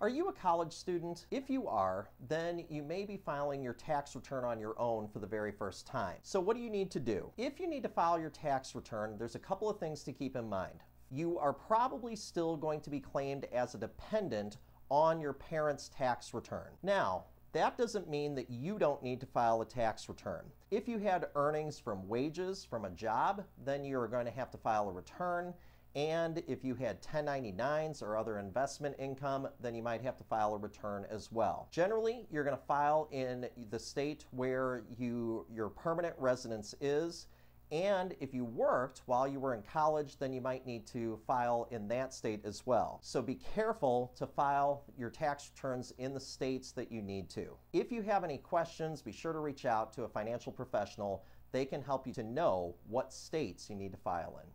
Are you a college student? If you are, then you may be filing your tax return on your own for the very first time. So what do you need to do? If you need to file your tax return, there's a couple of things to keep in mind. You are probably still going to be claimed as a dependent on your parents' tax return. Now, that doesn't mean that you don't need to file a tax return. If you had earnings from wages from a job, then you're going to have to file a return. And if you had 1099s or other investment income, then you might have to file a return as well. Generally, you're going to file in the state where you, your permanent residence is. And if you worked while you were in college, then you might need to file in that state as well. So be careful to file your tax returns in the states that you need to. If you have any questions, be sure to reach out to a financial professional. They can help you to know what states you need to file in.